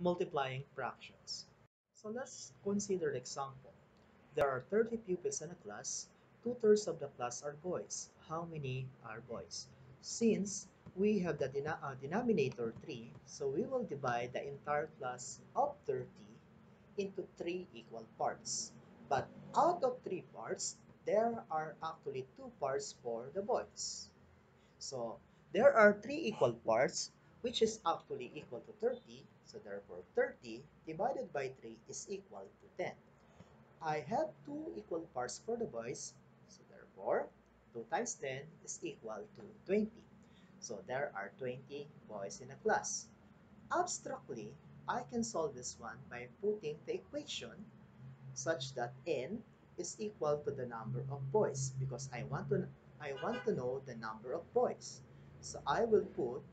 multiplying fractions. So let's consider the example. There are 30 pupils in a class. Two-thirds of the class are boys. How many are boys? Since we have the denom uh, denominator 3, so we will divide the entire class of 30 into 3 equal parts. But out of 3 parts, there are actually 2 parts for the boys. So there are 3 equal parts which is actually equal to 30. So therefore 30 divided by 3 is equal to 10. I have 2 equal parts for the boys. So therefore 2 times 10 is equal to 20. So there are 20 boys in a class. Abstractly, I can solve this one by putting the equation such that n is equal to the number of boys because I want to I want to know the number of boys. So I will put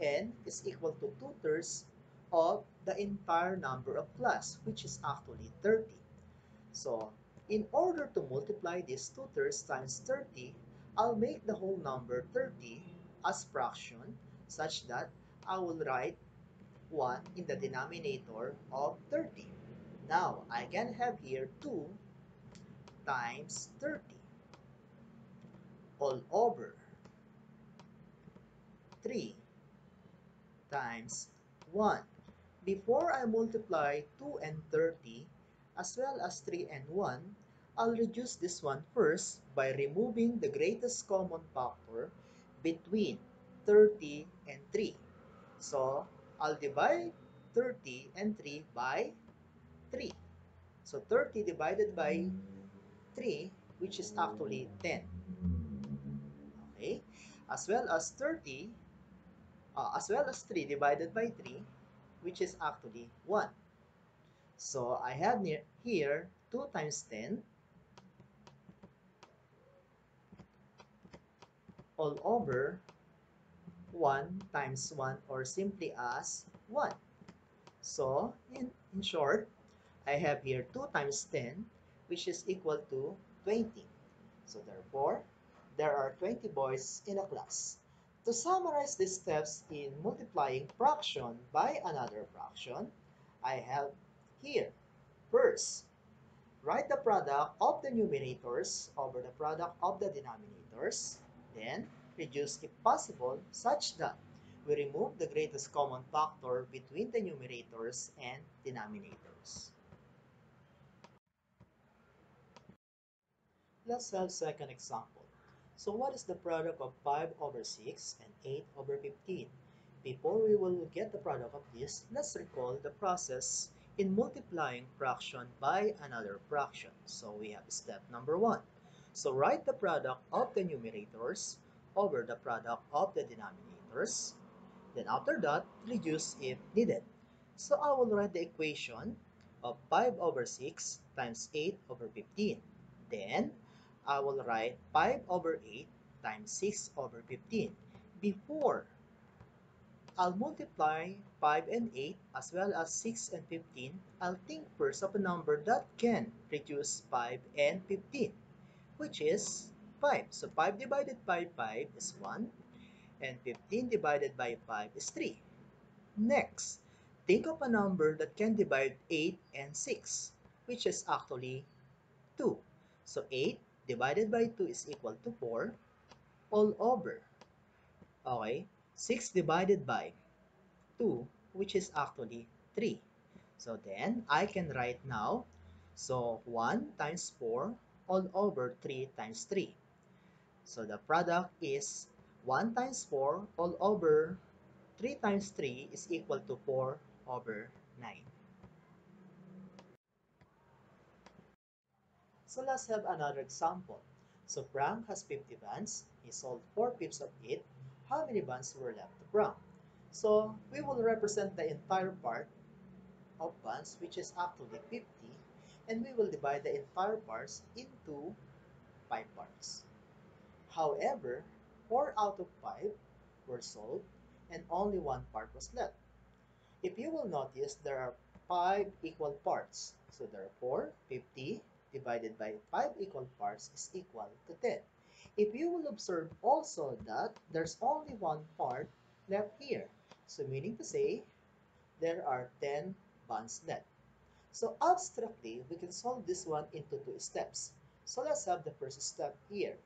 n is equal to 2 thirds of the entire number of class, which is actually 30. So, in order to multiply this 2 thirds times 30, I'll make the whole number 30 as fraction such that I will write 1 in the denominator of 30. Now, I can have here 2 times 30 all over 3 times 1. Before I multiply 2 and 30 as well as 3 and 1, I'll reduce this one first by removing the greatest common factor between 30 and 3. So, I'll divide 30 and 3 by 3. So, 30 divided by 3, which is actually 10. Okay? As well as 30 uh, as well as 3 divided by 3, which is actually 1. So I have near, here 2 times 10 all over 1 times 1 or simply as 1. So, in, in short, I have here 2 times 10 which is equal to 20. So therefore, there are 20 boys in a class. To summarize the steps in multiplying fraction by another fraction, I have here. First, write the product of the numerators over the product of the denominators. Then, reduce if possible such that we remove the greatest common factor between the numerators and denominators. Let's have second example. So what is the product of 5 over 6 and 8 over 15? Before we will get the product of this, let's recall the process in multiplying fraction by another fraction. So we have step number 1. So write the product of the numerators over the product of the denominators. Then after that, reduce if needed. So I will write the equation of 5 over 6 times 8 over 15. Then I will write 5 over 8 times 6 over 15. Before, I'll multiply 5 and 8 as well as 6 and 15. I'll think first of a number that can reduce 5 and 15, which is 5. So 5 divided by 5 is 1, and 15 divided by 5 is 3. Next, think of a number that can divide 8 and 6, which is actually 2. So 8 divided by 2 is equal to 4 all over. Okay, 6 divided by 2, which is actually 3. So then, I can write now, so 1 times 4 all over 3 times 3. So the product is 1 times 4 all over 3 times 3 is equal to 4 over 9. So let's have another example. So Frank has 50 bands. He sold 4 fifths of it. How many bands were left to Frank? So we will represent the entire part of bands, which is actually 50, and we will divide the entire parts into 5 parts. However, 4 out of 5 were sold, and only one part was left. If you will notice, there are 5 equal parts. So therefore, 50 divided by 5 equal parts is equal to 10. If you will observe also that there's only one part left here. So meaning to say, there are 10 bonds left. So abstractly, we can solve this one into two steps. So let's have the first step here.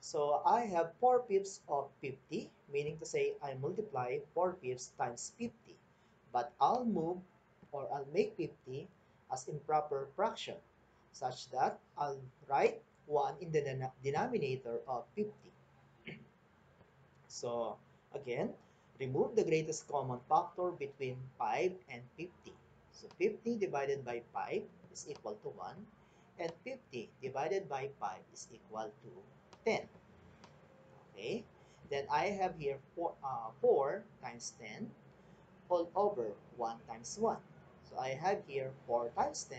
So I have 4 fifths of 50, meaning to say I multiply 4 fifths times 50. But I'll move or I'll make 50 as improper fraction such that I'll write 1 in the den denominator of 50. so again, remove the greatest common factor between 5 and 50. So 50 divided by 5 is equal to 1 and 50 divided by 5 is equal to 10. Okay, then I have here 4, uh, 4 times 10 all over 1 times 1. So I have here 4 times 10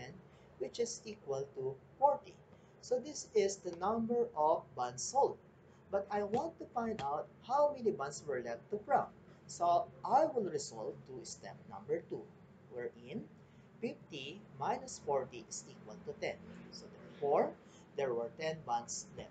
which is equal to 40. So this is the number of bonds sold. But I want to find out how many bonds were left to from. So I will resolve to step number 2 wherein 50 minus 40 is equal to 10. So therefore, there were 10 bonds left.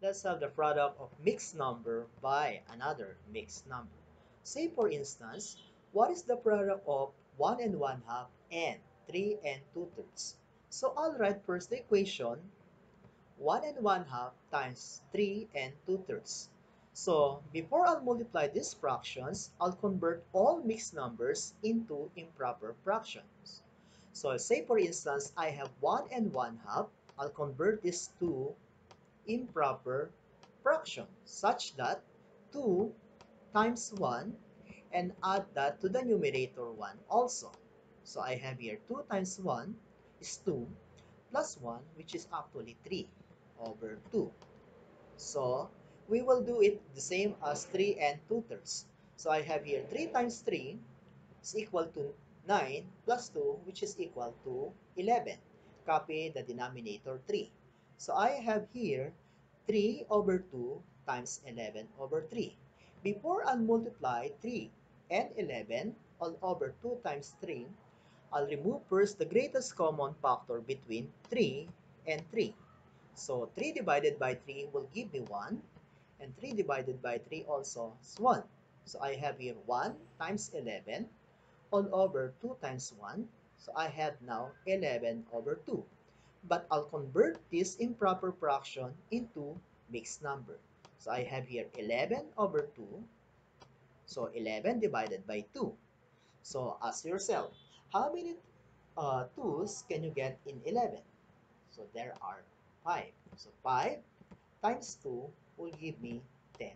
Let's have the product of mixed number by another mixed number. Say for instance, what is the product of 1 and 1 half and 3 and 2 thirds? So I'll write first the equation 1 and 1 half times 3 and 2 thirds. So before I'll multiply these fractions, I'll convert all mixed numbers into improper fractions. So say for instance, I have 1 and 1 half. I'll convert this to improper fraction such that 2 times 1 and add that to the numerator 1 also. So I have here 2 times 1 is 2 plus 1 which is actually 3 over 2. So we will do it the same as 3 and 2 thirds. So I have here 3 times 3 is equal to 9 plus 2 which is equal to 11. Copy the denominator 3. So I have here 3 over 2 times 11 over 3. Before I multiply 3 and 11 all over 2 times 3, I'll remove first the greatest common factor between 3 and 3. So 3 divided by 3 will give me 1 and 3 divided by 3 also is 1. So I have here 1 times 11 all over 2 times 1. So I have now 11 over 2 but I'll convert this improper fraction into mixed number. So I have here 11 over 2. So 11 divided by 2. So ask yourself, how many uh, 2's can you get in 11? So there are 5. So 5 times 2 will give me 10.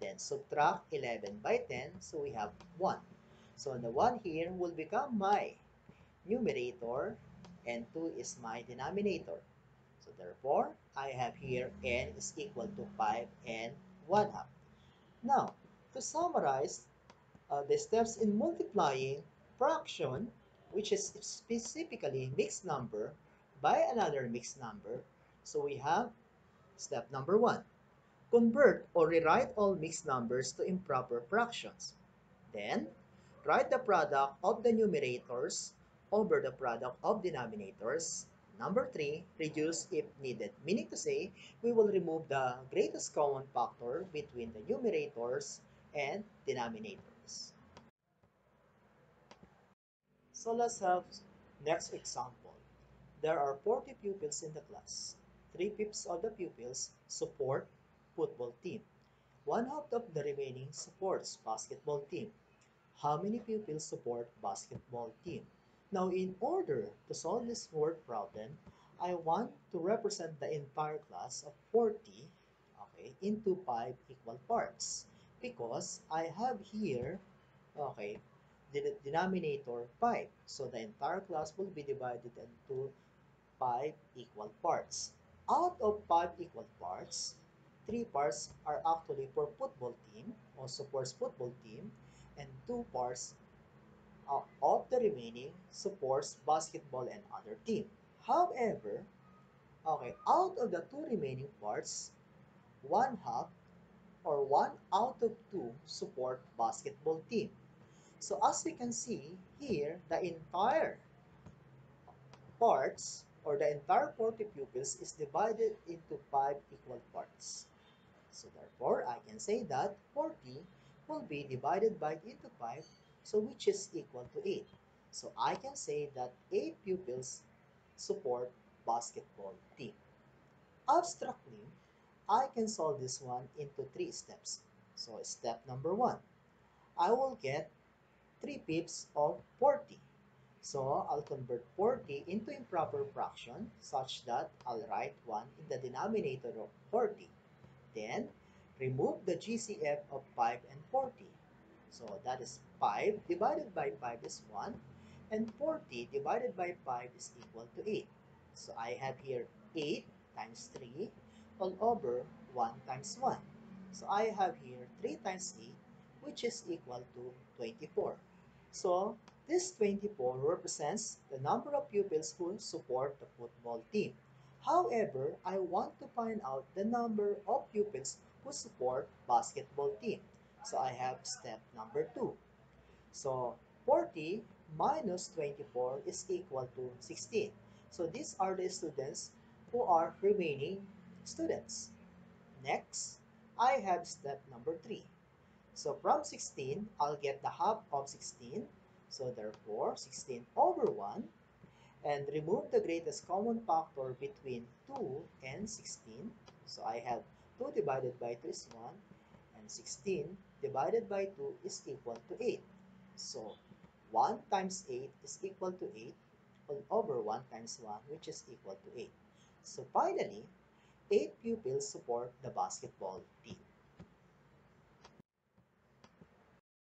Then subtract 11 by 10, so we have 1. So the 1 here will become my numerator and 2 is my denominator. So therefore, I have here n is equal to 5 and 1 half. Now, to summarize uh, the steps in multiplying fraction, which is specifically mixed number, by another mixed number, so we have step number 1. Convert or rewrite all mixed numbers to improper fractions. Then, write the product of the numerators over the product of denominators. Number 3, reduce if needed, meaning to say, we will remove the greatest common factor between the numerators and denominators. So let's have next example. There are 40 pupils in the class. 3 fifths of the pupils support football team. One half of the remaining supports basketball team. How many pupils support basketball team? Now, in order to solve this word problem, I want to represent the entire class of 40 okay, into 5 equal parts because I have here okay, the denominator 5. So the entire class will be divided into 5 equal parts. Out of 5 equal parts, 3 parts are actually for football team or supports football team and 2 parts uh, of the remaining supports basketball and other team. However, okay, out of the two remaining parts, one half or one out of two support basketball team. So as we can see here, the entire parts or the entire 40 pupils is divided into five equal parts. So therefore, I can say that 40 will be divided by into 5, so which is equal to 8. So I can say that 8 pupils support basketball team. Abstractly, I can solve this one into three steps. So step number one, I will get 3 fifths of 40. So I'll convert 40 into improper fraction such that I'll write 1 in the denominator of 40. Then, remove the GCF of 5 and 40. So that is 5 divided by 5 is 1 and 40 divided by 5 is equal to 8. So I have here 8 times 3 all over 1 times 1. So I have here 3 times 8 which is equal to 24. So this 24 represents the number of pupils who support the football team. However, I want to find out the number of pupils who support basketball team. So I have step number 2. So 40 minus 24 is equal to 16. So these are the students who are remaining students. Next, I have step number 3. So from 16, I'll get the half of 16. So therefore, 16 over 1. And remove the greatest common factor between 2 and 16. So I have 2 divided by 3 is 1. And 16 divided by 2 is equal to 8. So 1 times 8 is equal to 8 all over 1 times 1 which is equal to 8. So finally, 8 pupils support the basketball team.